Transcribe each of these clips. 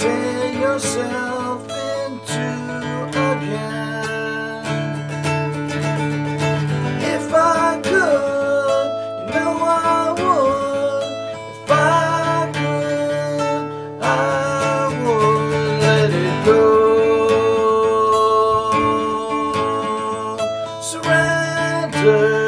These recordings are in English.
turn yourself into again. If I could, you know I would. If I could, I would let it go. Surrender.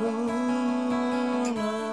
Oh.